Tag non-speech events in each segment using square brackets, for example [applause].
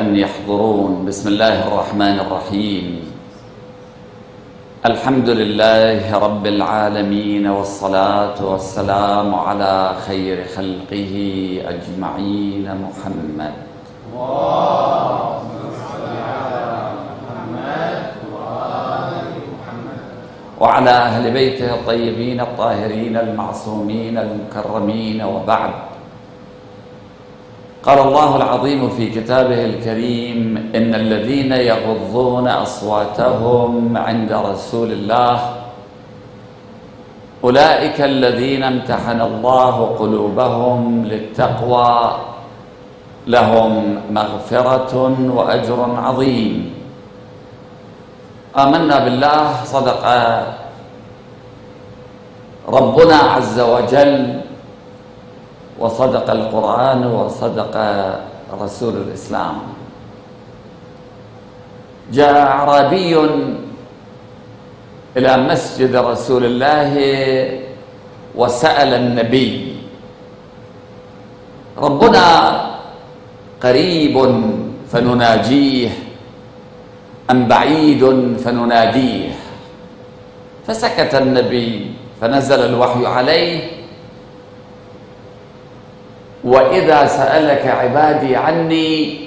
أن يحضرون. بسم الله الرحمن الرحيم. الحمد لله رب العالمين والصلاة والسلام على خير خلقه أجمعين. محمد. وعلى أهل بيته الطيبين الطاهرين المعصومين المكرمين وبعد. قال الله العظيم في كتابه الكريم إن الذين يغضون أصواتهم عند رسول الله أولئك الذين امتحن الله قلوبهم للتقوى لهم مغفرة وأجر عظيم. آمنا بالله صدق ربنا عز وجل وصدق القرآن وصدق رسول الإسلام. جاء أعرابي إلى مسجد رسول الله وسأل النبي ربنا قريب فنناجيه أم بعيد فنناديه؟ فسكت النبي فنزل الوحي عليه وإذا سألك عبادي عني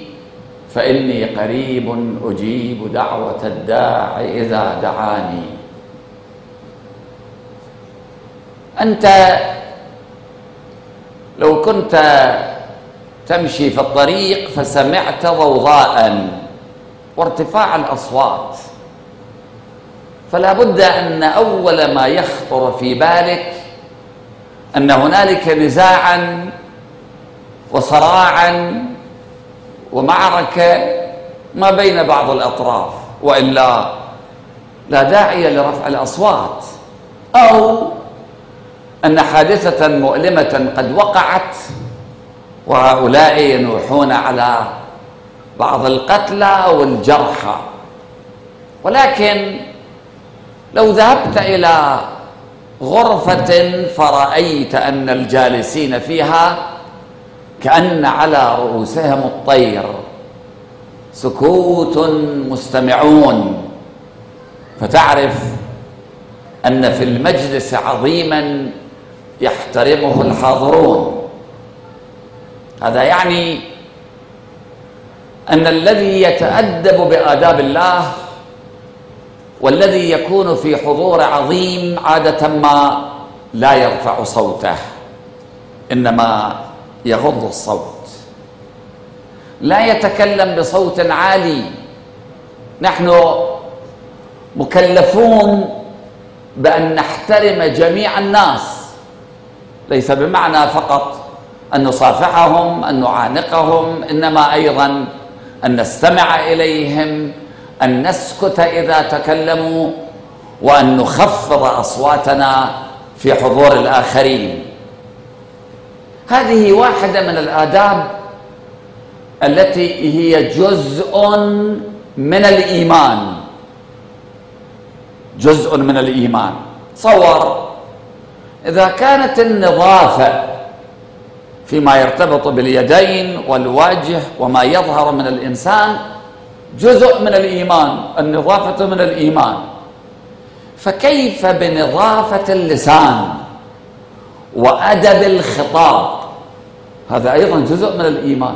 فإني قريب أجيب دعوة الداع إذا دعاني. أنت لو كنت تمشي في الطريق فسمعت ضوضاء وارتفاع الأصوات فلا بد أن أول ما يخطر في بالك أن هنالك نزاعا وصراعا ومعركة ما بين بعض الأطراف وإلا لا داعي لرفع الأصوات أو أن حادثة مؤلمة قد وقعت وهؤلاء ينوحون على بعض القتلى والجرحى. ولكن لو ذهبت إلى غرفة فرأيت أن الجالسين فيها كأن على رؤوسهم الطير. سكوت مستمعون. فتعرف أن في المجلس عظيما يحترمه الحاضرون. هذا يعني أن الذي يتأدب بآداب الله والذي يكون في حضور عظيم عادة ما لا يرفع صوته. إنما يغض الصوت. لا يتكلم بصوت عالي. نحن مكلفون بأن نحترم جميع الناس. ليس بمعنى فقط أن نصافحهم أن نعانقهم إنما أيضا أن نستمع إليهم أن نسكت إذا تكلموا وأن نخفض أصواتنا في حضور الآخرين. هذه واحدة من الآداب التي هي جزء من الإيمان. جزء من الإيمان. تصور إذا كانت النظافة فيما يرتبط باليدين والوجه وما يظهر من الإنسان جزء من الإيمان النظافة من الإيمان. فكيف بنظافة اللسان؟ وأدب الخطاب. هذا أيضا جزء من الإيمان.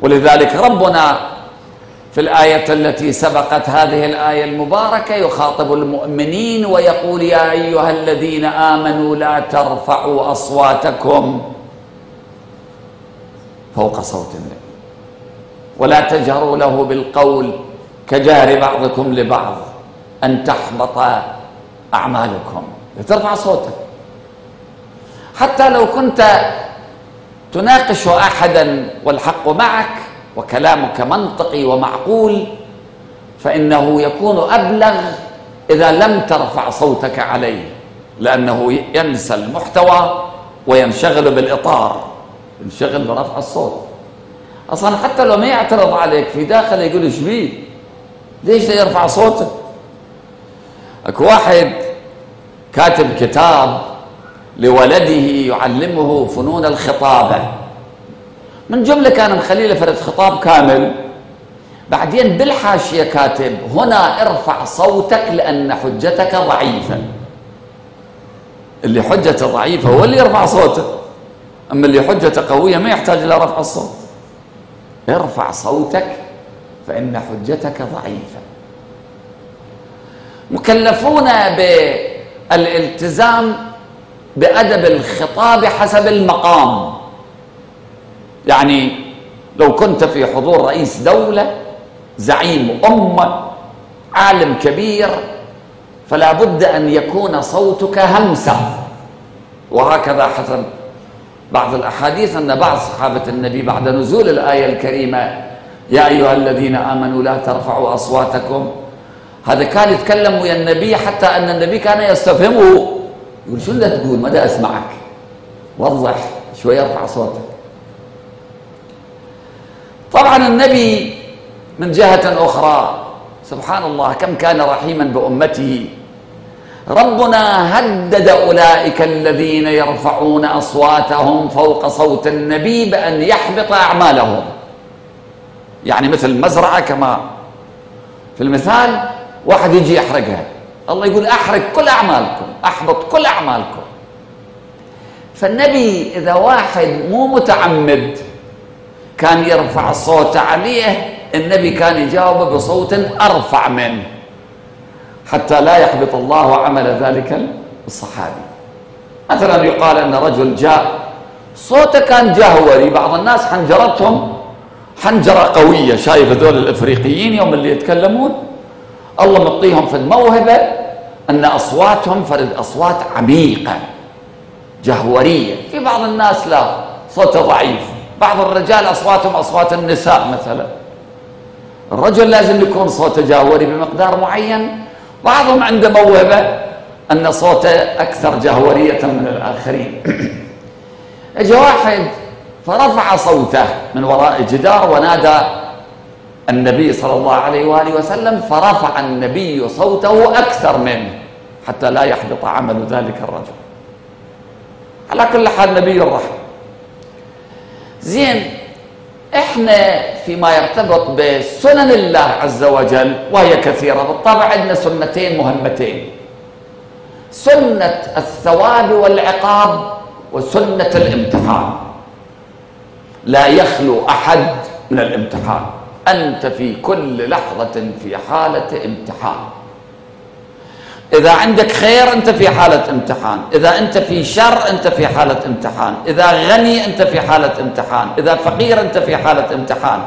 ولذلك ربنا في الآية التي سبقت هذه الآية المباركة يخاطب المؤمنين ويقول يا أيها الذين آمنوا لا ترفعوا أصواتكم فوق صوت النبي. ولا تجهروا له بالقول كجهر بعضكم لبعض أن تحبط أعمالكم. ترفع صوتك. حتى لو كنت تناقش أحدا والحق معك وكلامك منطقي ومعقول فإنه يكون أبلغ إذا لم ترفع صوتك عليه لأنه ينسى المحتوى وينشغل بالإطار ينشغل برفع الصوت. أصلا حتى لو ما يعترض عليك في داخله يقول إيش بيه ليش لا يرفع صوته أكو واحد كاتب كتاب لولده يعلمه فنون الخطابة من جملة كان مخلي فرد خطاب كامل. بعدين بالحاشية كاتب هنا ارفع صوتك لأن حجتك ضعيفة. اللي حجته ضعيفة هو اللي يرفع صوته. أما اللي حجته قوية ما يحتاج إلى رفع الصوت. ارفع صوتك فإن حجتك ضعيفة. مكلفون بالالتزام بأدب الخطاب حسب المقام. يعني لو كنت في حضور رئيس دولة زعيم أمة عالم كبير فلا بد أن يكون صوتك همسة. وهكذا حسب بعض الأحاديث أن بعض صحابة النبي بعد نزول الآية الكريمة يا أيها الذين آمنوا لا ترفعوا أصواتكم. هذا كان يتكلم ويا النبي حتى أن النبي كان يستفهمه. شو بدك تقول؟ ماذا أسمعك. وضح شوي أرفع صوتك. طبعا النبي من جهة أخرى سبحان الله كم كان رحيما بأمته. ربنا هدد أولئك الذين يرفعون أصواتهم فوق صوت النبي بأن يحبط أعمالهم. يعني مثل مزرعة كما في المثال واحد يجي يحرقها. الله يقول أحرق كل أعمالكم أحبط كل أعمالكم. فالنبي إذا واحد مو متعمد كان يرفع الصوت عليه النبي كان يجاوب بصوت أرفع منه حتى لا يحبط الله عمل ذلك الصحابي. مثلا يقال أن رجل جاء صوته كان جهوري بعض الناس حنجرتهم حنجرة قوية شايف هذول الإفريقيين يوم اللي يتكلمون؟ الله مطيهم في الموهبة أن أصواتهم فرد أصوات عميقة جهورية. في بعض الناس لا صوته ضعيف. بعض الرجال أصواتهم أصوات النساء مثلا. الرجل لازم يكون صوته جهوري بمقدار معين. بعضهم عنده موهبة أن صوته أكثر جهورية من الآخرين. [clears throat] اجى واحد فرفع صوته من وراء جدار ونادى النبي صلى الله عليه وآله وسلم فرفع النبي صوته أكثر منه حتى لا يحبط عمل ذلك الرجل. على كل حال نبي الرحمة. زين إحنا فيما يرتبط بسنن الله عز وجل وهي كثيرة بالطبع عندنا سنتين مهمتين. سنة الثواب والعقاب وسنة الامتحان. لا يخلو أحد من الامتحان. أنت في كل لحظة في حالة امتحان. إذا عندك خير أنت في حالة امتحان إذا أنت في شر أنت في حالة امتحان إذا غني أنت في حالة امتحان إذا فقير أنت في حالة امتحان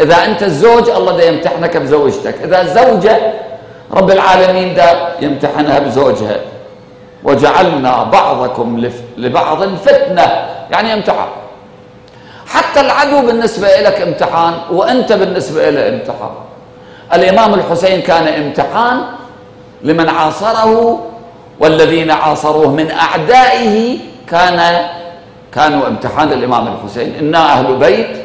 إذا أنت الزوج الله دا يمتحنك بزوجتك إذا زوجة رب العالمين دا يمتحنها بزوجها. وجعلنا بعضكم لبعض فتنة. يعني امتحان حتى العدو بالنسبة لك امتحان وأنت بالنسبة له امتحان. الإمام الحسين كان امتحان لمن عاصره والذين عاصروه من أعدائه كان كانوا امتحان الإمام الحسين. إنا أهل بيت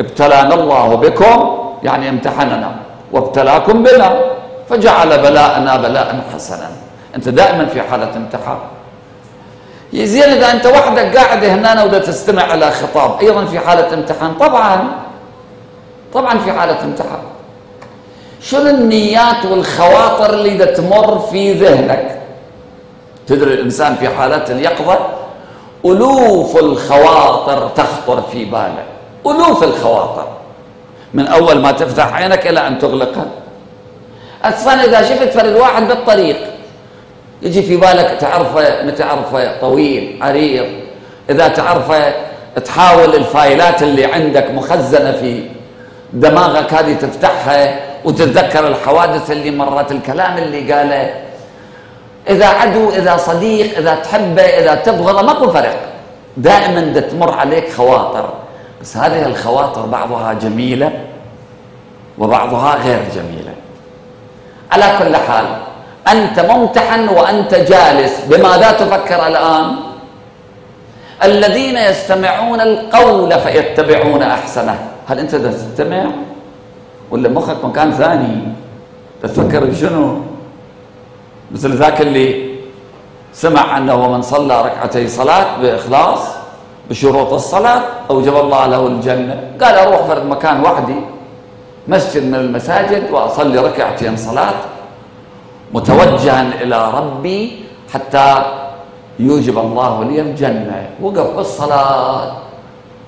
ابتلانا الله بكم يعني امتحننا وابتلاكم بنا فجعل بلاءنا بلاء حسنا. أنت دائما في حالة امتحان. يزين إذا أنت وحدك قاعد هنا ودا تستمع على خطاب. أيضا في حالة امتحان. طبعا طبعا في حالة امتحان. شنو النيات والخواطر اللي دا تمر في ذهنك؟ تدري الإنسان في حالات اليقظة ألوف الخواطر تخطر في باله ألوف الخواطر. من أول ما تفتح عينك إلى أن تغلقها. أصلا إذا شفت فرد واحد بالطريق يجي في بالك تعرفه متعرفه طويل عريض. إذا تعرفه تحاول الفايلات اللي عندك مخزنة في دماغك هذه تفتحها وتتذكر الحوادث اللي مرت الكلام اللي قاله. إذا عدو إذا صديق إذا تحبه إذا تبغضه ماكو فرق دائما تمر عليك خواطر. بس هذه الخواطر بعضها جميلة وبعضها غير جميلة. على كل حال أنت ممتحن وأنت جالس. بماذا تفكر الآن؟ الذين يستمعون القول فيتبعون أحسنه. هل أنت تستمع؟ ولا مخك مكان ثاني؟ تتفكر شنو مثل ذاك اللي سمع أنه من صلى ركعتي صلاة بإخلاص بشروط الصلاة أوجب الله له الجنة. قال أروح فرد مكان وحدي مسجد من المساجد وأصلي ركعتين صلاة. متوجها إلى ربي حتى يوجب الله لي الجنة. وقف بالصلاة.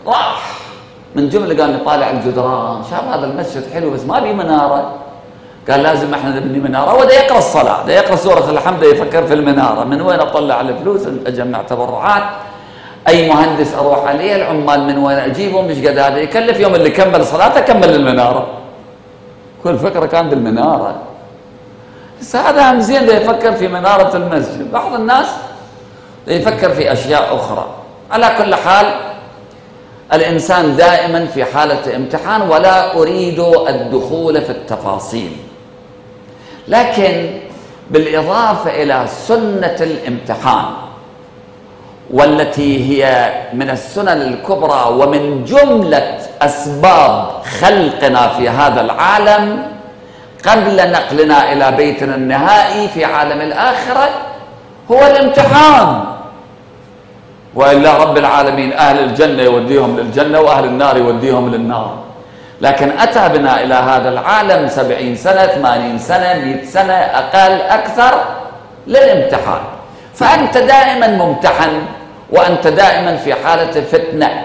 راح. من جملة قال طالع الجدران. شاف هذا المسجد حلو بس ما بي منارة. قال لازم إحنا نبني منارة. وده يقرأ الصلاة. ده يقرأ سورة الحمد يفكر في المنارة. من وين أطلع الفلوس؟ أجمع تبرعات. أي مهندس أروح عليه؟ العمال من وين أجيبهم؟ مش قد هذا؟ يكلف يوم اللي كمل صلاته كمل المنارة. كل فكرة كان بالمنارة. بس هذا هم زين يفكر في منارة المسجد. بعض الناس يفكر في أشياء أخرى. على كل حال الإنسان دائما في حالة امتحان ولا أريد الدخول في التفاصيل. لكن بالإضافة إلى سنة الامتحان والتي هي من السنن الكبرى ومن جملة أسباب خلقنا في هذا العالم قبل نقلنا إلى بيتنا النهائي في عالم الآخرة هو الامتحان. وإلا رب العالمين أهل الجنة يوديهم للجنة وأهل النار يوديهم للنار. لكن أتى بنا إلى هذا العالم سبعين سنة ثمانين سنة مئة سنة أقل أكثر للامتحان. فأنت دائما ممتحن وأنت دائما في حالة فتنة.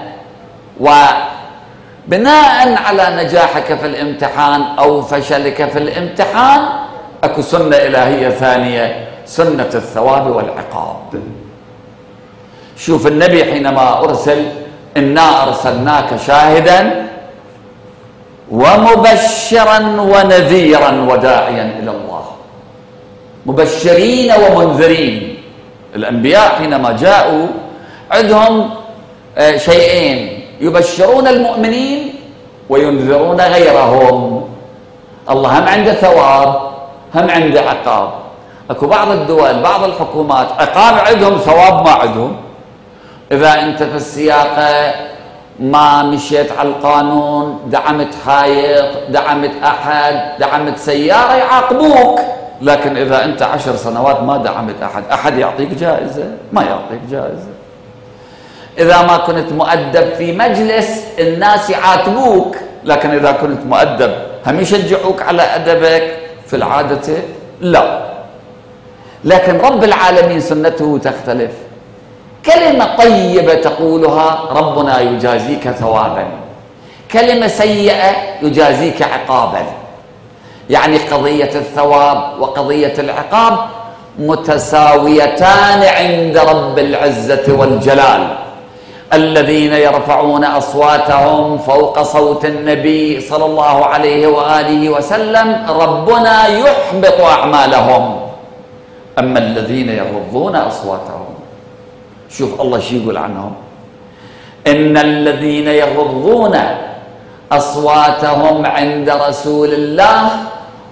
وبناء على نجاحك في الامتحان أو فشلك في الامتحان أكو سنة إلهية ثانية سنة الثواب والعقاب. شوف النبي حينما أرسل إنا أرسلناك شاهدا ومبشرا ونذيرا وداعيا إلى الله. مبشرين ومنذرين. الأنبياء حينما جاءوا عندهم آه، شيئين. يبشرون المؤمنين وينذرون غيرهم. الله هم عنده ثواب هم عنده عقاب. اكو بعض الدول بعض الحكومات عقاب عندهم ثواب ما عندهم. إذا أنت في السياقة ما مشيت على القانون دعمت حائط دعمت أحد دعمت سيارة يعاقبوك. لكن إذا أنت عشر سنوات ما دعمت أحد أحد يعطيك جائزة؟ ما يعطيك جائزة. إذا ما كنت مؤدب في مجلس الناس يعاتبوك. لكن إذا كنت مؤدب هم يشجعوك على أدبك؟ في العادة لا. لكن رب العالمين سنته تختلف. كلمة طيبة تقولها ربنا يجازيك ثوابا. كلمة سيئة يجازيك عقابا. يعني قضية الثواب وقضية العقاب متساويتان عند رب العزة والجلال. الذين يرفعون أصواتهم فوق صوت النبي صلى الله عليه وآله وسلم ربنا يحبط أعمالهم. أما الذين يغضون أصواتهم شوف الله شو يقول عنهم؟ إن الذين يغضون أصواتهم عند رسول الله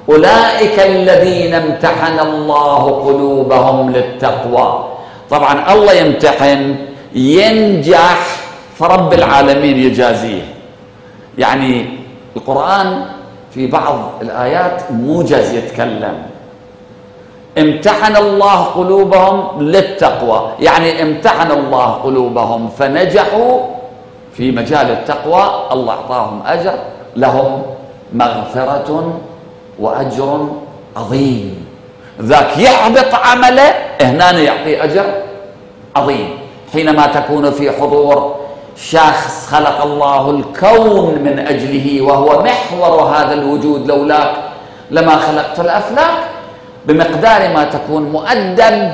أولئك الذين امتحن الله قلوبهم للتقوى. طبعا الله يمتحن ينجح فرب العالمين يجازيه يعني القرآن في بعض الآيات موجز يتكلم. امتحن الله قلوبهم للتقوى. يعني امتحن الله قلوبهم فنجحوا في مجال التقوى. الله أعطاهم أجر لهم مغفرة وأجر عظيم. ذاك يحبط عمله هنا يعطي أجر عظيم. حينما تكون في حضور شخص خلق الله الكون من أجله وهو محور هذا الوجود لولاك لما خلقت الأفلاك بمقدار ما تكون مؤدب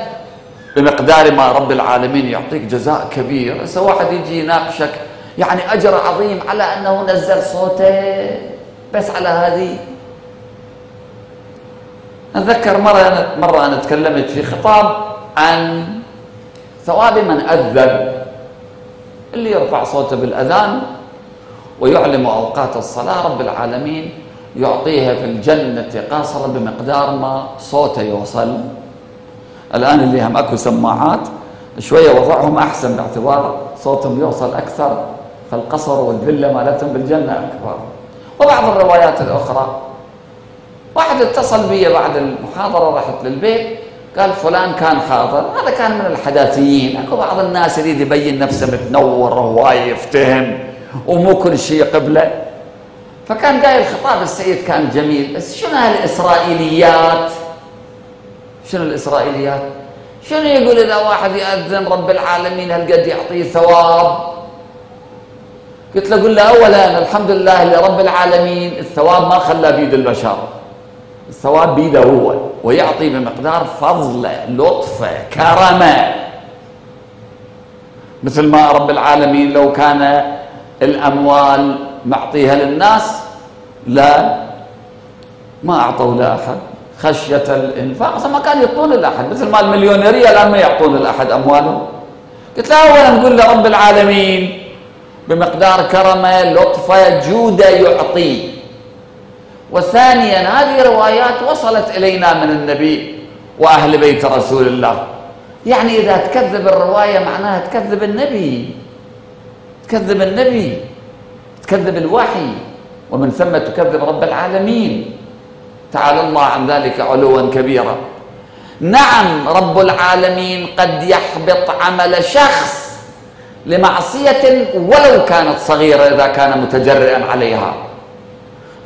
بمقدار ما رب العالمين يعطيك جزاء كبير. هسه واحد يجي يناقشك يعني أجر عظيم على أنه نزل صوته بس على هذه. أتذكر مرة أنا مرة أنا تكلمت في خطاب عن ثواب من أذن اللي يرفع صوته بالأذان ويعلم أوقات الصلاة رب العالمين يعطيها في الجنة قاصرة بمقدار ما صوته يوصل. الآن اللي هم أكو سماعات شوية وضعهم أحسن باعتبار صوتهم يوصل أكثر فالقصر والفيلا مالتهم بالجنة أكبر. وبعض الروايات الأخرى واحد اتصل بي بعد المحاضرة رحت للبيت قال فلان كان حاضر هذا كان من الحداثيين. أكو بعض الناس يريد يبين نفسه متنور وهواي يفتهم ومو كل شيء قبله. فكان قايل خطاب السيد كان جميل. بس شنو هالإسرائيليات؟ شنو الإسرائيليات؟ شنو يقول إذا واحد يأذن رب العالمين هالقد يعطيه ثواب؟ قلت له قل له اولا الحمد لله لرب العالمين الثواب ما خلى بيد البشر الثواب بيده هو ويعطي بمقدار فضله لطفة كرمه مثل ما رب العالمين لو كان الأموال معطيها للناس لا ما أعطوا لأحد. خشية الإنفاق. ما كانوا يعطون لأحد. مثل ما المليونيرية الآن ما يعطون لأحد أموالهم. قلت له اولا نقول لرب العالمين بمقدار كرمه لطفة جودة يعطي. وثانيا هذه روايات وصلت إلينا من النبي وأهل بيت رسول الله. يعني إذا تكذب الرواية معناها تكذب النبي. تكذب النبي. تكذب الوحي. ومن ثم تكذب رب العالمين. تعالى الله عن ذلك علوا كبيرا. نعم رب العالمين قد يحبط عمل شخص لمعصية ولو كانت صغيرة إذا كان متجرئا عليها.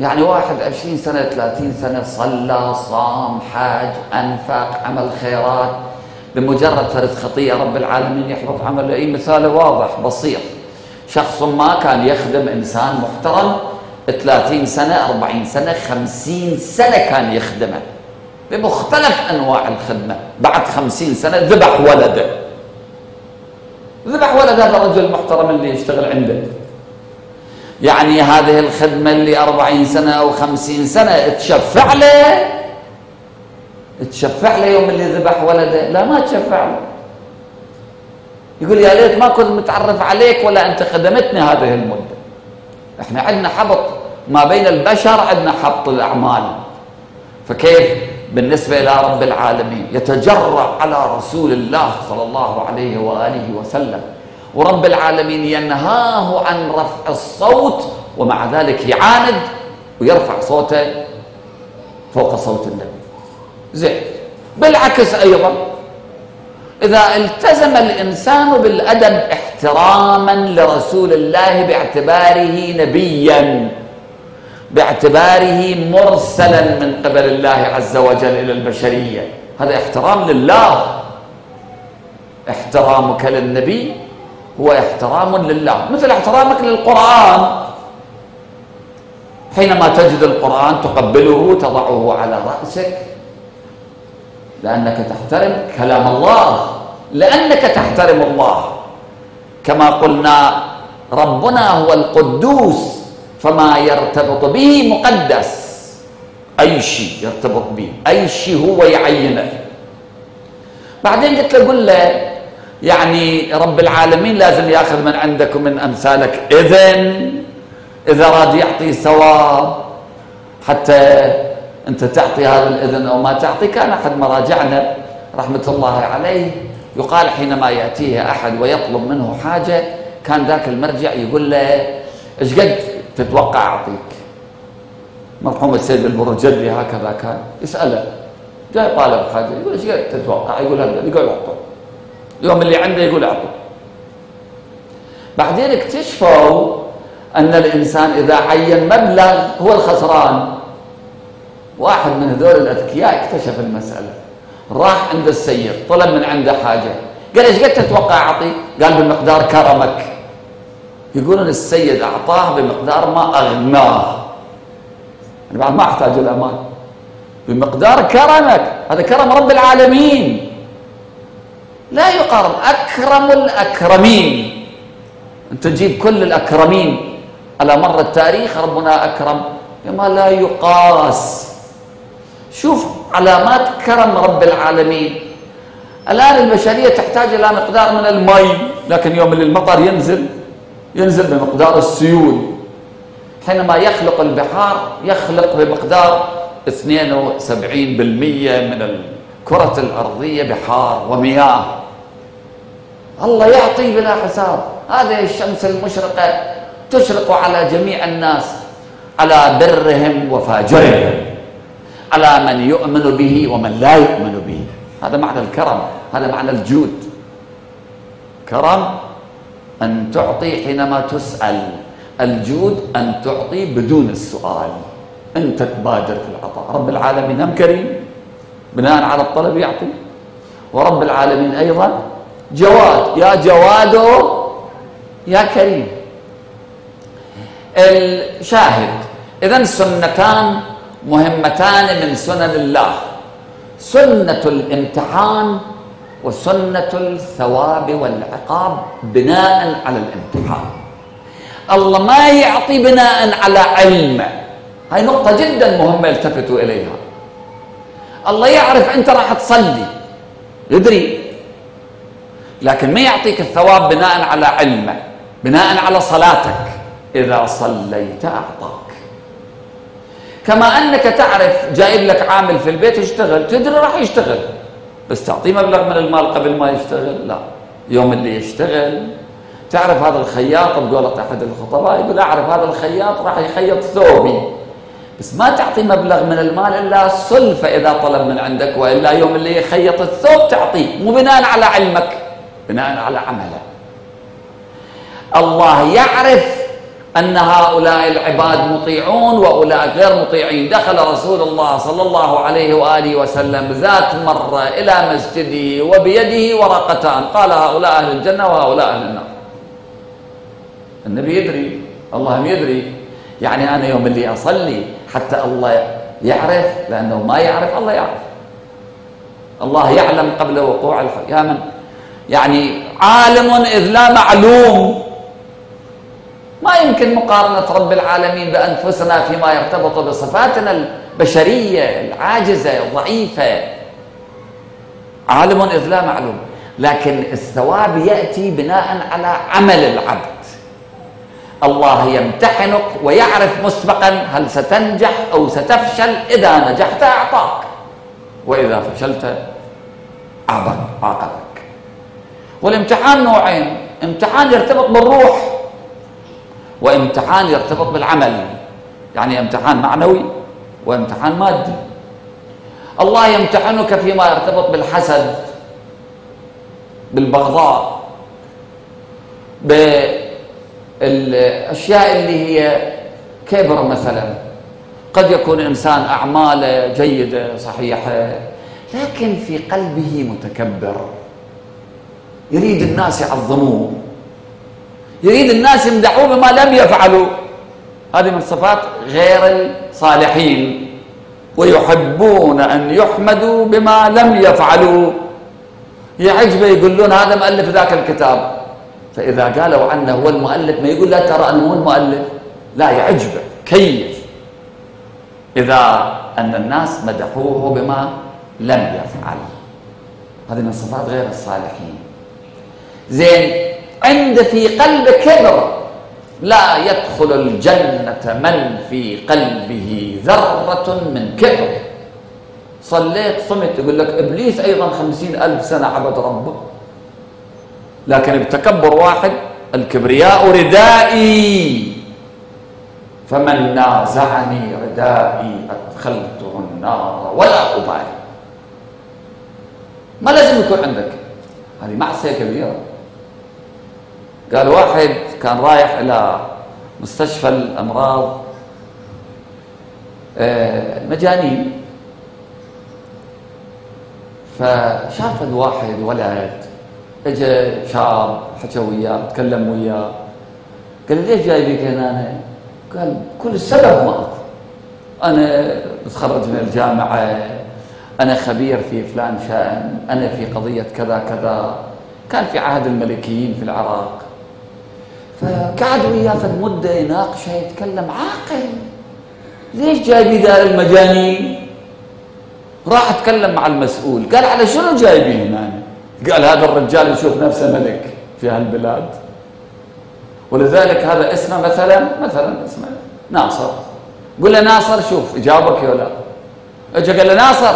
يعني واحد عشرين سنة ثلاثين سنة صلى صام حاج أنفق عمل خيرات بمجرد فرد خطيئة رب العالمين يحبط عمله. أي مثال واضح بسيط. شخص ما كان يخدم إنسان محترم 30 سنة 40 سنة 50 سنة كان يخدمه. بمختلف أنواع الخدمة. بعد 50 سنة ذبح ولده. ذبح ولد هذا الرجل المحترم اللي يشتغل عنده. يعني هذه الخدمة اللي أربعين سنة أو خمسين سنة تشفع له؟ تشفع له يوم اللي ذبح ولده؟ لا ما تشفع له. يقول يا ليت ما كنت متعرف عليك ولا أنت خدمتني هذه المدة. إحنا عندنا حبط ما بين البشر عندنا حبط الأعمال. فكيف بالنسبة إلى رب العالمين؟ يتجرأ على رسول الله صلى الله عليه وآله وسلم. ورب العالمين ينهاه عن رفع الصوت ومع ذلك يعاند ويرفع صوته فوق صوت النبي. زين بالعكس أيضا إذا التزم الإنسان بالأدب احتراما لرسول الله باعتباره نبيا باعتباره مرسلا من قبل الله عز وجل إلى البشرية هذا احترام لله. احترامك للنبي هو احترام لله. مثل احترامك للقرآن. حينما تجد القرآن تقبله تضعه على رأسك. لأنك تحترم كلام الله. لأنك تحترم الله. كما قلنا ربنا هو القدوس. فما يرتبط به مقدس. أي شيء يرتبط به. أي شيء هو يعينه. بعدين قلت له قل له يعني رب العالمين لازم ياخذ من عندك ومن أمثالك إذن إذا راد يعطي ثواب حتى أنت تعطي هذا الإذن أو ما تعطي. كان أحد مراجعنا رحمة الله عليه يقال حينما يأتيه أحد ويطلب منه حاجة كان ذاك المرجع يقول له إيش قد تتوقع أعطيك؟ مرحوم السيد البرجلي هكذا كان. يسأله. جاي طالب حاجة يقول إيش قد تتوقع؟ يقول هذا يقول اعطه يوم اللي عنده يقول اعطوا بعدين اكتشفوا أن الإنسان إذا عين مبلغ هو الخسران. واحد من هذول الأذكياء اكتشف المسألة. راح عند السيد طلب من عنده حاجة. قال إيش قد تتوقع أعطي؟ قال بمقدار كرمك. يقولون السيد أعطاه بمقدار ما أغناه. يعني بعد ما أحتاج الامان بمقدار كرمك. هذا كرم رب العالمين. لا يقارن أكرم الأكرمين. أنت تجيب كل الأكرمين. على مر التاريخ ربنا أكرم. بما لا يقاس. شوف علامات كرم رب العالمين. الآن البشرية تحتاج إلى مقدار من المي. لكن يوم اللي المطر ينزل ينزل بمقدار السيول. حينما يخلق البحار يخلق بمقدار 72% من الكرة الأرضية بحار ومياه. الله يعطي بلا حساب. هذه الشمس المشرقة تشرق على جميع الناس على برهم وفاجرهم على من يؤمن به ومن لا يؤمن به. هذا معنى الكرم هذا معنى الجود. كرم أن تعطي حينما تسأل الجود أن تعطي بدون السؤال. أنت تبادر في العطاء. رب العالمين هم كريم؟ بناء على الطلب يعطي. ورب العالمين أيضا جواد. يا جواد يا كريم. الشاهد. إذا سنتان مهمتان من سنن الله. سنة الامتحان وسنة الثواب والعقاب بناء على الامتحان. الله ما يعطي بناء على علم. هاي نقطة جدا مهمة التفتوا إليها. الله يعرف أنت راح تصلي. يدري لكن ما يعطيك الثواب بناء على علمه بناء على صلاتك. إذا صليت أعطاك. كما أنك تعرف جايب لك عامل في البيت يشتغل تدري راح يشتغل. بس تعطيه مبلغ من المال قبل ما يشتغل؟ لا. يوم اللي يشتغل تعرف هذا الخياط بقولة أحد الخطباء؟ يقول أعرف هذا الخياط راح يخيط ثوبي. بس ما تعطي مبلغ من المال إلا سلفة إذا طلب من عندك وإلا يوم اللي يخيط الثوب تعطيه. مو بناء على علمك. بناء على عمله. الله يعرف أن هؤلاء العباد مطيعون وأولئك غير مطيعين. دخل رسول الله صلى الله عليه وآله وسلم ذات مرة إلى مسجده وبيده ورقتان. قال هؤلاء أهل الجنة وهؤلاء أهل النار. النبي يدري الله يدري. يعني أنا يوم اللي أصلي حتى الله يعرف لأنه ما يعرف الله يعرف. الله يعلم قبل وقوع الحق يا من؟ يعني عالم إذ لا معلوم. ما يمكن مقارنة رب العالمين بأنفسنا فيما يرتبط بصفاتنا البشرية العاجزة الضعيفة. عالم إذ لا معلوم. لكن الثواب يأتي بناء على عمل العبد. الله يمتحنك ويعرف مسبقا هل ستنجح أو ستفشل إذا نجحت أعطاك. وإذا فشلت عاقبك والامتحان نوعين. امتحان يرتبط بالروح وامتحان يرتبط بالعمل. يعني امتحان معنوي وامتحان مادي. الله يمتحنك فيما يرتبط بالحسد بالبغضاء بالأشياء اللي هي كبر مثلا. قد يكون إنسان أعماله جيدة صحيحة لكن في قلبه متكبر. يريد الناس يعظموه. يريد الناس يمدحوه بما لم يفعلوا. هذه من صفات غير الصالحين. ويحبون أن يحمدوا بما لم يفعلوا. يعجبه يقولون هذا مؤلف ذاك الكتاب. فإذا قالوا عنه هو المؤلف ما يقول لا ترى أنه هو المؤلف. لا يعجبه كيف؟ إذا أن الناس مدحوه بما لم يفعل. هذه من صفات غير الصالحين. زين. عند في قلب كبر لا يدخل الجنة من في قلبه ذرة من كبر. صليت صمت يقول لك إبليس أيضا خمسين ألف سنة عبد ربه. لكن بتكبر واحد الكبرياء ردائي. فمن نازعني ردائي أدخلته النار ولا أبالي. ما لازم يكون عندك. هذه معصية كبيرة. قال واحد كان رايح إلى مستشفى الأمراض آه، مجانين. فشاف الواحد ولد اجى شاب حكى وياه تكلم وياه. قال ليش جايبك هنا؟ أنا؟ قال كل السبب ما أنا متخرج من الجامعة أنا خبير في فلان شأن أنا في قضية كذا كذا. كان في عهد الملكيين في العراق. فقعد وياه فد مده يناقشه يتكلم عاقل. ليش جايبي دار المجانين؟ راح أتكلم مع المسؤول. قال على شنو جايبين هنا؟ قال هذا الرجال يشوف نفسه ملك في هالبلاد. ولذلك هذا اسمه مثلا مثلا اسمه ناصر. قل له ناصر شوف يجاوبك ولا اجى قال له ناصر.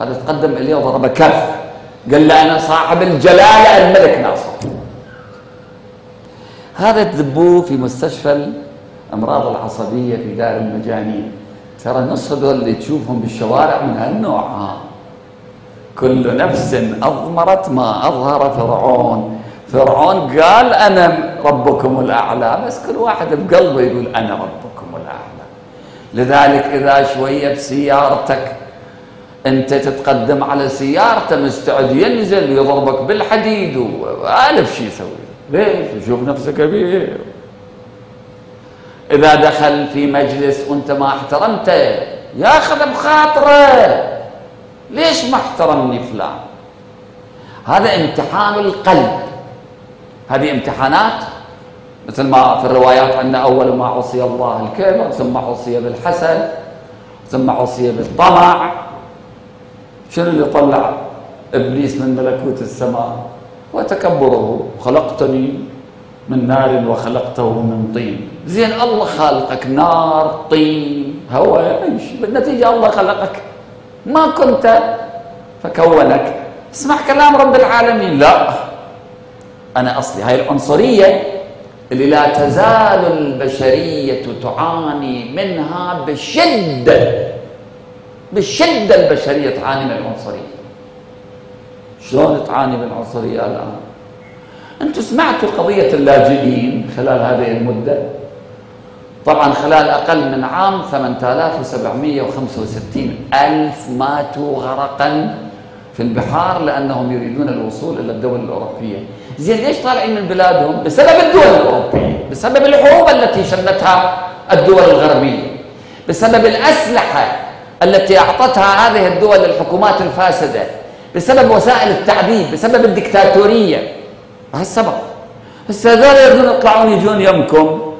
هذا تقدم إليه وضربه كف. قال له أنا صاحب الجلالة الملك ناصر. هذا تذبوه في مستشفى الأمراض العصبية في دار المجانين. ترى نص هذول اللي تشوفهم بالشوارع من هالنوع. ها كل نفس أضمرت ما أظهر فرعون. فرعون قال أنا ربكم الأعلى بس كل واحد بقلبه يقول أنا ربكم الأعلى. لذلك إذا شوية بسيارتك أنت تتقدم على سيارته مستعد ينزل ويضربك بالحديد وألف شيء يسوي. ليش؟ يشوف نفسه كبير. إذا دخل في مجلس وأنت ما احترمته ياخذ بخاطره ليش ما احترمني فلان؟ هذا امتحان القلب. هذه امتحانات مثل ما في الروايات عندنا أول ما عصي الله الكبر ثم عصي بالحسد ثم عصي بالطمع. شنو اللي طلع إبليس من ملكوت السماء؟ وتكبره. خلقتني من نار وخلقته من طين. زين الله خالقك نار طين هواء بالنتيجة الله خلقك. ما كنت فكونك. اسمع كلام رب العالمين. لا أنا أصلي. هاي العنصرية اللي لا تزال البشرية تعاني منها بشدة. بشدة البشرية تعاني من العنصرية. شلون تعاني من العنصرية الآن؟ أنتم سمعتوا قضية اللاجئين خلال هذه المدة؟ طبعا خلال أقل من عام 8765 ألف ماتوا غرقا في البحار لأنهم يريدون الوصول إلى الدول الأوروبية. زين ليش طالعين من بلادهم؟ بسبب الدول الأوروبية بسبب الحروب التي شنتها الدول الغربية بسبب الأسلحة التي أعطتها هذه الدول للحكومات الفاسدة. بسبب وسائل التعذيب بسبب الدكتاتورية. هذا السبب؟ هسه هذول يريدون يطلعون يجون يمكم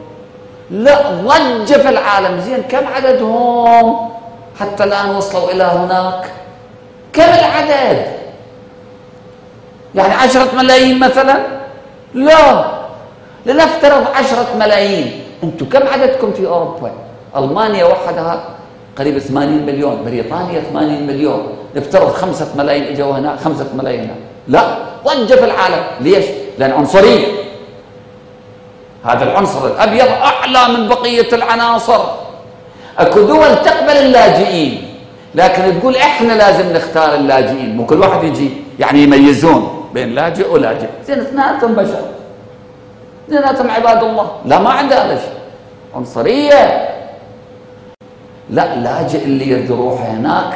لا ضج في العالم. زين كم عددهم؟ حتى الآن وصلوا إلى هناك. كم العدد؟ يعني عشرة ملايين مثلا؟ لا. لنفترض عشرة ملايين. أنتم كم عددكم في أوروبا؟ ألمانيا وحدها قريب 80 مليون بريطانيا 80 مليون. نفترض خمسة ملايين إجوا هنا خمسة ملايين هنا. لا ضجة في العالم. ليش؟ لأن عنصرية هذا العنصر الأبيض أعلى من بقية العناصر. أكو دول تقبل اللاجئين لكن تقول إحنا لازم نختار اللاجئين. مو كل واحد يجي يعني يميزون بين لاجئ ولاجئ. زين اثنيناتهم بشر. اثنيناتهم عباد الله. لا ما عنده هذا شيء عنصرية. لا لاجئ اللي يرد يروح هناك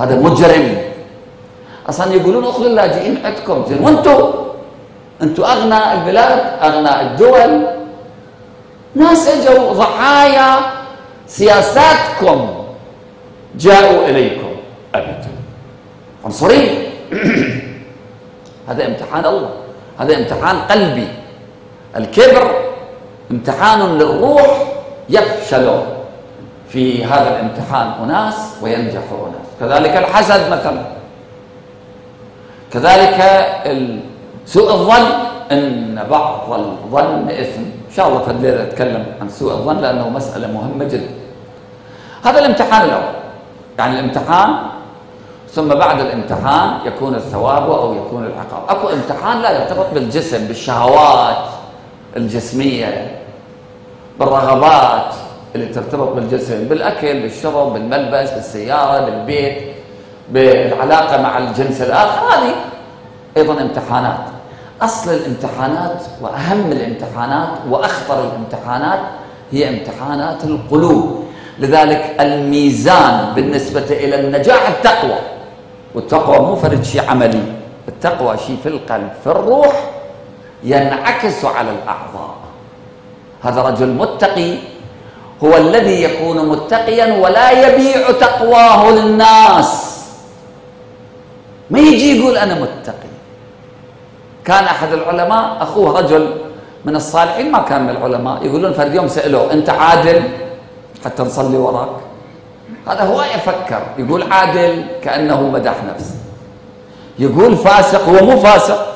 هذا مجرم. أصلا يقولون أخذوا اللاجئين عندكم. زين وأنتم؟ أنتم أغنى البلاد أغنى الدول. ناس إجوا ضحايا سياساتكم. جاءوا إليكم. ابدا. عنصريه [clears throat] هذا امتحان الله. هذا امتحان قلبي. الكبر امتحان للروح يفشل في هذا الامتحان أناس وينجح أناس. كذلك الحسد مثلا. كذلك سوء الظن إن بعض الظن إثم. إن شاء الله في الليلة نتكلم عن سوء الظن لأنه مسألة مهمة جدا. هذا الامتحان الأول. يعني الامتحان ثم بعد الامتحان يكون الثواب أو يكون العقاب. أكو امتحان لا يرتبط بالجسم بالشهوات الجسمية بالرغبات اللي ترتبط بالجسم بالأكل بالشرب بالملبس بالسيارة بالبيت بالعلاقة مع الجنس الآخر هذه أيضا امتحانات. أصل الامتحانات وأهم الامتحانات وأخطر الامتحانات هي امتحانات القلوب. لذلك الميزان بالنسبة إلى النجاح التقوى والتقوى مو فرد شيء عملي التقوى شيء في القلب في الروح ينعكس على الأعضاء. هذا رجل متقي هو الذي يكون متقيا ولا يبيع تقواه للناس. ما يجي يقول أنا متقي. كان أحد العلماء أخوه رجل من الصالحين ما كان من العلماء يقولون فرد يوم سألوه أنت عادل؟ حتى نصلي وراك. هذا هو يفكر. يقول عادل كأنه مدح نفسه. يقول فاسق هو مو فاسق.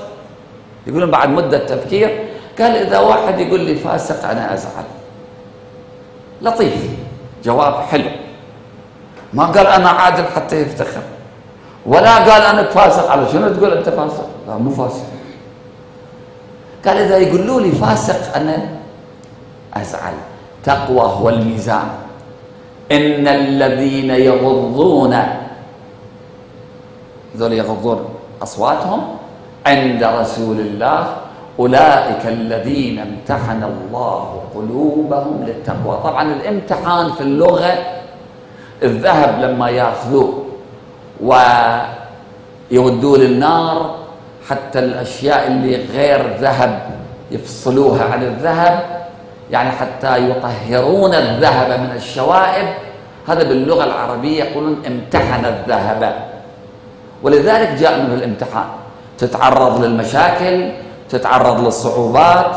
يقولون بعد مدة تفكير قال إذا واحد يقول لي فاسق أنا أزعل. لطيف. جواب حلو. ما قال أنا عادل حتى يفتخر. ولا قال أنا فاسق. على شنو تقول أنت فاسق؟ لا مو فاسق. قال إذا يقولوا لي فاسق أنا أزعل. تقوى هو الميزان. إن الذين يغضون ذول يغضون أصواتهم عند رسول الله أولئك الذين امتحن الله قلوبهم للتقوى. طبعا الامتحان في اللغة الذهب لما ياخذوه ويودوه للنار حتى الأشياء اللي غير ذهب يفصلوها عن الذهب يعني حتى يطهرون الذهب من الشوائب. هذا باللغة العربية يقولون امتحن الذهب. ولذلك جاء منه الامتحان تتعرض للمشاكل تتعرض للصعوبات.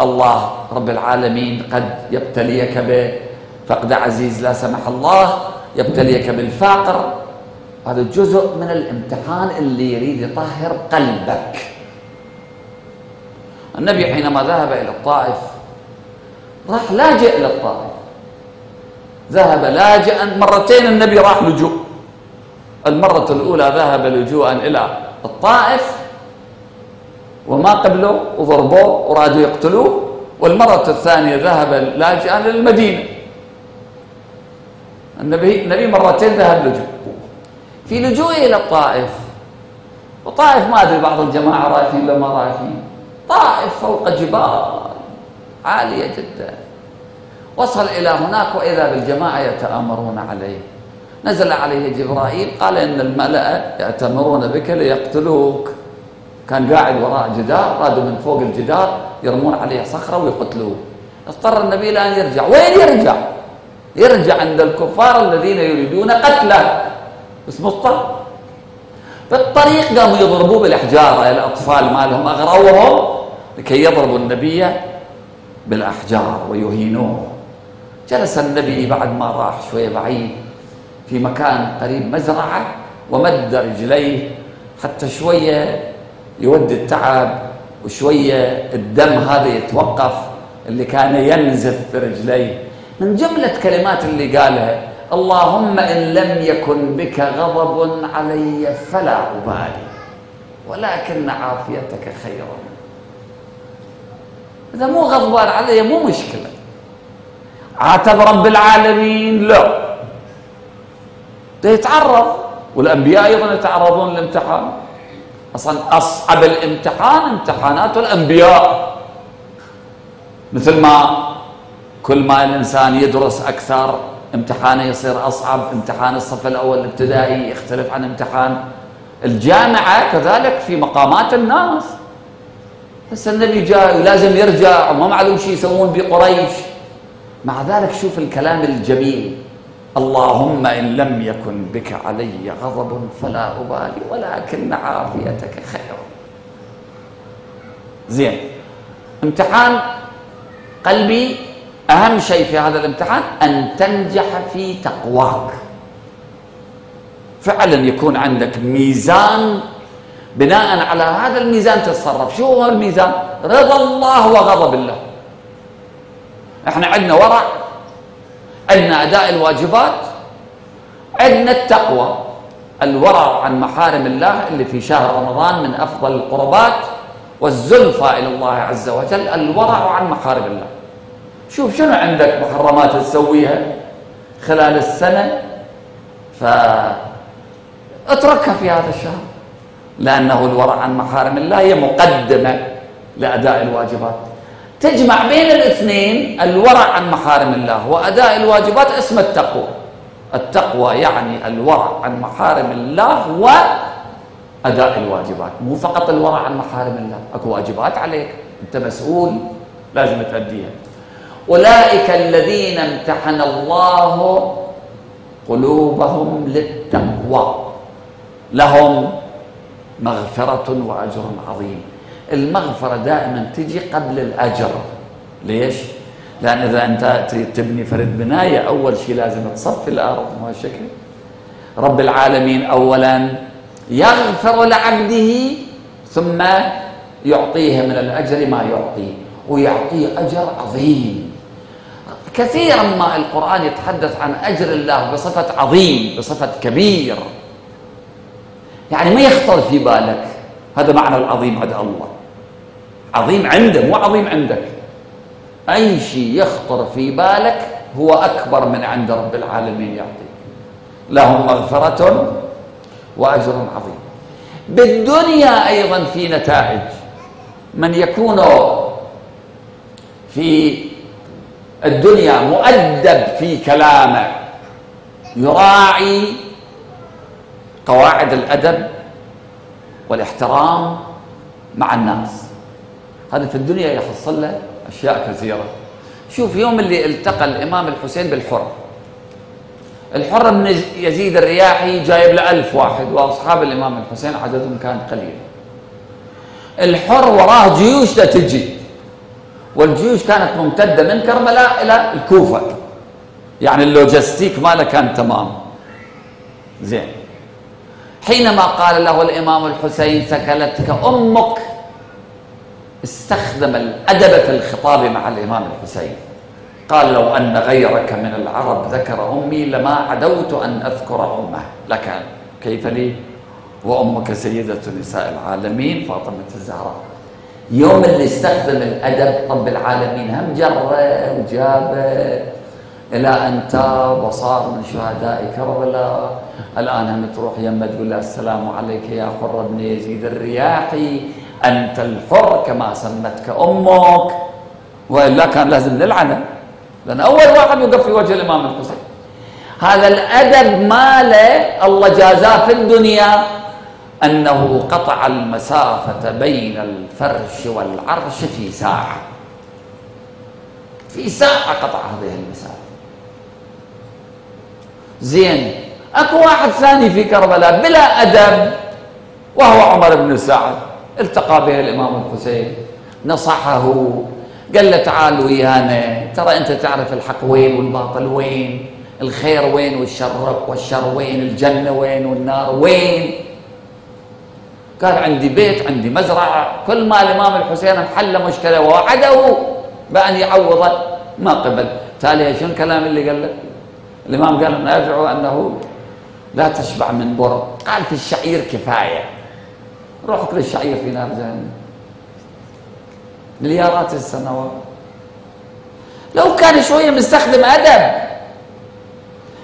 الله رب العالمين قد يبتليك بفقد عزيز لا سمح الله يبتليك بالفقر. هذا جزء من الامتحان اللي يريد يطهر قلبك. النبي حينما ذهب إلى الطائف راح لاجئ إلى الطائف ذهب لاجئا مرتين النبي راح لجوء. المرة الأولى ذهب لجوءا إلى الطائف وما قبلوا وضربوه ورادوا يقتلوه والمرة الثانية ذهب لاجئا للمدينة. النبي النبي مرتين ذهب لجوء. في لجوء إلى الطائف. وطائف ما أدري بعض الجماعة رايحين لما رايحين طائف فوق جبال عالية جدا. وصل إلى هناك وإذا بالجماعة يتآمرون عليه. نزل عليه جبرائيل قال إن الملأ يأتمرون بك ليقتلوك. كان قاعد وراء جدار رادوا من فوق الجدار يرمون عليه صخرة ويقتلوه. اضطر النبي الآن يرجع. وين يرجع؟ يرجع عند الكفار الذين يريدون قتله. بس مضطر في الطريق قاموا يضربوه بالأحجار. الأطفال مالهم أغروهم لكي يضربوا النبي بالأحجار ويهينوه. جلس النبي بعد ما راح شوية بعيد في مكان قريب مزرعة ومد رجليه. حتى شوية يودي التعب وشوية الدم هذا يتوقف اللي كان ينزف برجليه. من جملة كلمات اللي قالها اللهم إن لم يكن بك غضب علي فلا أبالي ولكن عافيتك خير إذا مو غضبان علي مو مشكلة. عاتب رب العالمين لا. يتعرض والأنبياء أيضا يتعرضون للامتحان. أصلا أصعب الامتحان امتحانات الأنبياء. مثل ما كل ما الإنسان يدرس أكثر امتحانه يصير أصعب امتحان الصف الأول الابتدائي يختلف عن امتحان الجامعة كذلك في مقامات الناس. بس النبي جاء ولازم يرجع وما معلوم شو يسوون بقريش. مع ذلك شوف الكلام الجميل. اللهم إن لم يكن بك علي غضب فلا أبالي ولكن عافيتك خير. زين. امتحان قلبي أهم شيء في هذا الامتحان أن تنجح في تقواك. فعلا يكون عندك ميزان. بناء على هذا الميزان تتصرف. شو هو الميزان؟ رضا الله وغضب الله. إحنا عندنا ورع عندنا أداء الواجبات عندنا التقوى. الورع عن محارم الله اللي في شهر رمضان من أفضل القربات والزلفى إلى الله عز وجل الورع عن محارم الله. شوف شنو عندك محرمات تسويها خلال السنة؟ فاتركها في هذا الشهر لأنه الورع عن محارم الله هي مقدمة لأداء الواجبات. تجمع بين الاثنين الورع عن محارم الله وأداء الواجبات اسم التقوى. التقوى يعني الورع عن محارم الله وأداء الواجبات مو فقط الورع عن محارم الله. أكو واجبات عليك أنت مسؤول لازم تأديها. أولئك الذين امتحن الله قلوبهم للتقوى لهم مغفرة وأجر عظيم. المغفرة دائما تجي قبل الأجر. ليش؟ لأن إذا أنت تبني فرد بناية أول شيء لازم تصفي الأرض ما شكل؟ رب العالمين أولا يغفر لعبده ثم يعطيه من الأجر ما يعطيه ويعطيه أجر عظيم. كثيرا ما القرآن يتحدث عن أجر الله بصفة عظيم بصفة كبير. يعني ما يخطر في بالك. هذا معنى العظيم عند الله. عظيم عنده مو عظيم عندك. أي شيء يخطر في بالك هو أكبر من عند رب العالمين يعطيك. لهم مغفرة وأجر عظيم. بالدنيا أيضا في نتائج. من يكون في الدنيا مؤدب في كلامه يراعي قواعد الأدب والاحترام مع الناس. هذا في الدنيا يحصل له أشياء كثيرة. شوف يوم اللي التقى الإمام الحسين بالحر الحر بن يزيد الرياحي جايب له ألف واحد وأصحاب الإمام الحسين عددهم كان قليل. الحر وراه جيوش تجي. والجيوش كانت ممتدة من كربلاء إلى الكوفة. يعني اللوجستيك ماله كان تمام. زين. حينما قال له الإمام الحسين سكلتك أمك استخدم الأدب في الخطاب مع الإمام الحسين. قال لو أن غيرك من العرب ذكر أمي لما عدوت أن أذكر أمه. لك كيف لي؟ وأمك سيدة نساء العالمين فاطمة الزهراء. يوم اللي استخدم الأدب رب العالمين هم جره وجابه إلى أن تاب وصار من شهداء كربلاء الآن هم تروح يمه تقول السلام عليك يا حر بن يزيد الرياحي. أنت الحر كما سمتك أمك. وإلا كان لازم نلعنه لأن أول واحد وقف في وجه الإمام الحسين. هذا الأدب ماله الله جازاه في الدنيا. أنه قطع المسافة بين الفرش والعرش في ساعة. في ساعة قطع هذه المسافة. زين. أكو واحد ثاني في كربلاء بلا أدب وهو عمر بن سعد. التقى به الإمام الحسين نصحه قال له تعال ويانا ترى أنت تعرف الحق وين والباطل وين الخير وين والشر والشر وين الجنة وين والنار وين. قال عندي بيت عندي مزرعة كل ما الإمام الحسين حل مشكلة ووعده بأن يعوضه ما قبل. تالي شنو الكلام اللي قال له؟ الإمام قال أنا ادعو أنه لا تشبع من بر. قال في الشعير كفاية. روح اكل الشعير في نار جهنم. مليارات السنوات. لو كان شوية مستخدم أدب.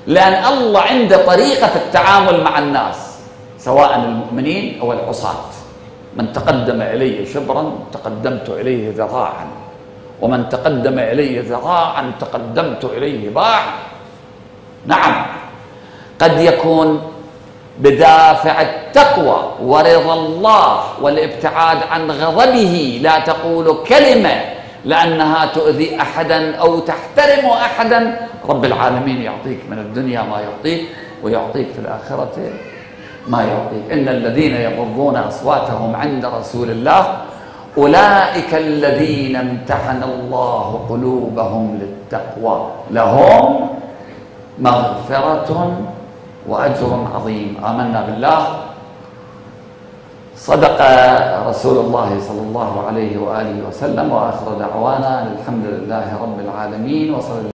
لأن الله عنده طريقة في التعامل مع الناس سواء المؤمنين أو العصاه من تقدم إلي شبرا تقدمت إليه ذراعا. ومن تقدم إلي ذراعا تقدمت إليه باعا. نعم قد يكون بدافع التقوى ورضا الله والابتعاد عن غضبه. لا تقول كلمة لأنها تؤذي أحدا أو تحترم أحدا. رب العالمين يعطيك من الدنيا ما يعطيك ويعطيك في الآخرة ما يعطيك. إن الذين يغضون أصواتهم عند رسول الله أولئك الذين امتحن الله قلوبهم للتقوى. لهم مغفرة وأجر عظيم. آمنا بالله. صدق رسول الله صلى الله عليه وآله وسلم وآخر دعوانا الحمد لله رب العالمين وصلى